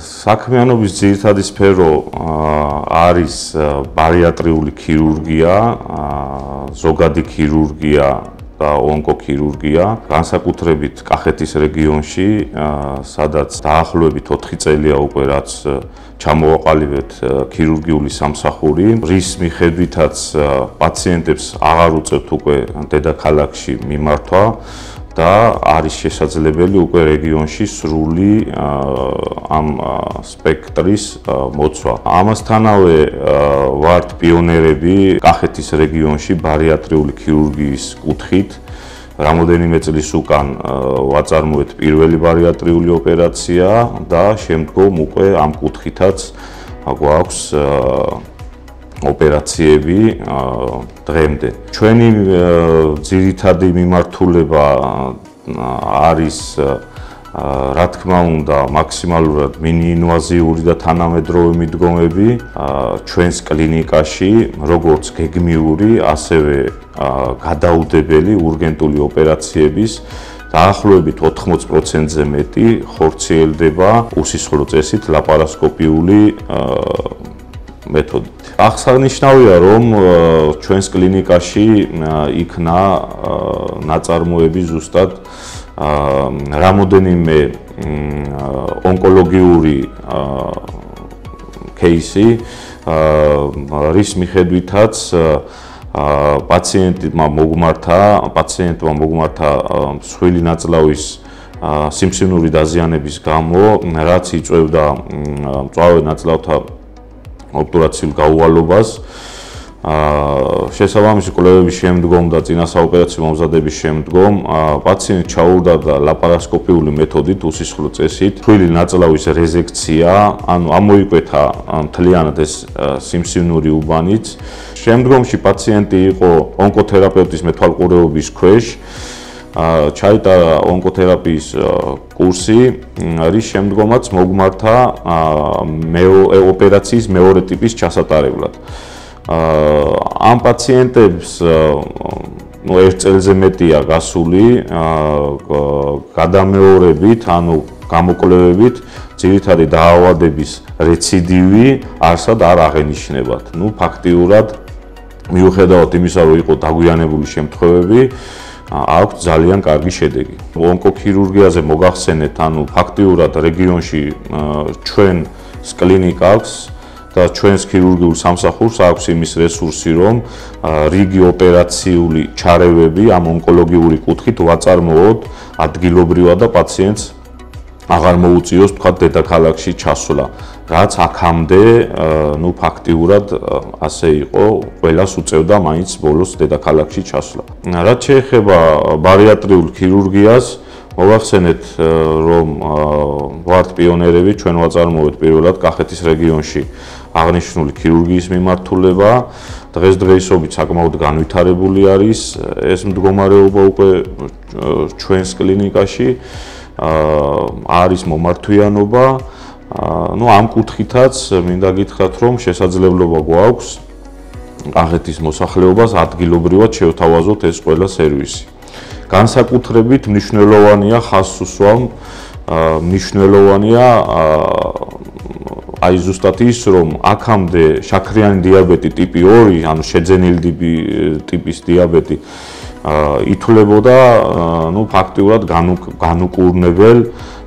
საქმიანობის ძირითადი სფერო არის ბარიატრიული ქირურგია, ზოგადი ქირურგია და ონკოქირურგია, განსაკუთრებით კახეთის რეგიონში, სადაც დაახლოებით 4 წელია უკვე რაც ჩამოვაყალიბეთ ქირურგიული სამსახური, რის მიხედვითაც პაციენტებს აღარ უწევთ უკვე დედაქალაქში მიმართვა. და არის შესაძლებელი უკვე რეგიონში სრული ამ სპექტრის მოცვა. ამასთანავე ვართ პიონერები კახეთის რეგიონში ბარიატრიული ქირურგიის კუთხით. რამოდენიმე წლის უკან ვაწარმოეთ პირველი ბარიატრიული ოპერაცია და შემდგომ უკვე ამ კუთხითაც გვაქვს ოპერაციები დღემდე. ჩვენი ძირითადი მიმართულება არის რა თქმა უნდა მაქსიმალურად მინიინვაზიური და თანამედროვე მიდგომები ჩვენს კლინიკაში, როგორც გეგმიური, ასევე გადაუდებელი урგენტული ოპერაციების დაახლოებით 80%-ზე მეტი ხორციელდება უსისხლო წესით ლაპარასკოპიული მეთოდით. აღსანიშნავია, რომ ჩვენს კლინიკაში იქნა ნაწარმოები ზუსტად რამოდენიმე онკოლოგიური кейსი, რის მიხედვითაც პაციენტმა მოგმართა, პაციენტმა მოგმართა მსხვილი ნაწლავის სიმსივნური დაზიანების გამო, რაც იწვევდა მწვავე ნაწლავთა ოპერაციულ გაუვალობას აა შესაბამისი კვლევების შემდგომ და წინასაოპერაციო მომზადების შემდგომ პაციენტ ჩაურდა ლაპარასკოპიული მეთოდით უსისხლო წესით თვილი ნაწლავის რეზექცია, ანუ ამოიკვეთა მთლიანად ეს სიმსივნური უბანიც. შემდგომში პაციენტი იყო ონკოთერაპევტის მეთვალყურეობის ქვეშ. ჩაიტარა ონკოთერაპიის კურსი, რის შემდგომაც მოგმართა ოპერაციის მეორე ტიპის ჩასატარებლად. ამ პაციენტებს ну ერთ წელზე მეტია გასული გადამეორებით, ანუ გამოკვლევებით, ძირითადად დაავადების რეციდივი არსად არ აღენიშნებათ. ну ფაქტიურად მიუხედავად იმისა, რომ იყო დაგვიანებული შემთხვევები, აქვს ძალიან კარგი შედეგი. ონკოქირურგიაზე მოგახსენეთ, ანუ ფაქტიურად რეგიონში ჩვენ კლინიკა აქვს და ჩვენს ქირურგიულ სამსახურს აქვს იმის რესურსი, რომ რიგი ოპერაციული ჩარევები ამ ონკოლოგიური კუთხით ვაწარმოოთ ადგილობრივად და პაციენტს აღარ მოუწიოს თქვა დედაქალაქში ჩასვლა. რაც აქამდე ნუ ფაქტიურად ასე იყო, ყველას უწევდა მაინც ბოლოს დედაქალაქში ჩასვლა. რაც შეეხება ბარიატრიულ ქირურგიას, მოვახსენეთ, რომ ვართ პიონერები, ჩვენ ვაწარმოებთ პირველად კახეთის რეგიონში აღნიშნული ქირურგიის მიმართულება. დღესდღეობით საკმაოდ განვითარებული არის ეს მდგომარეობა უკვე ჩვენს კლინიკაში. არის მომართვიანობა. ну ამ კუთხითაც მინდა გითხრათ რომ შესაძლებლობა გვაქვს აღეთის მოსახლეობას ადგილობრივად შევთავაზოთ ეს ყველა სერვისი. განსაკუთრებით მნიშვნელოვანია ხასუსვამ მნიშვნელოვანია აი ზუსტად ის რომ აქამდე შაქრიანი დიაბეტი ტიპი 2, ანუ შეძენილი ტიპის დიაბეტი ითვლებოდა ну ფაქტიურად განუკურნებელ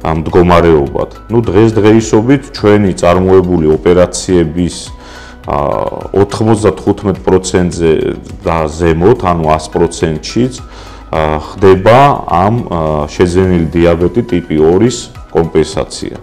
მდგომარეობად. ну დღესდღეობით ჩვენი წარმოებული ოპერაციების 95%-ზე და ზემოთ, ანუ 100%-შიც ხდება ამ შეძენილი დიაბეტი ტიპი 2-ის კომპენსაცია.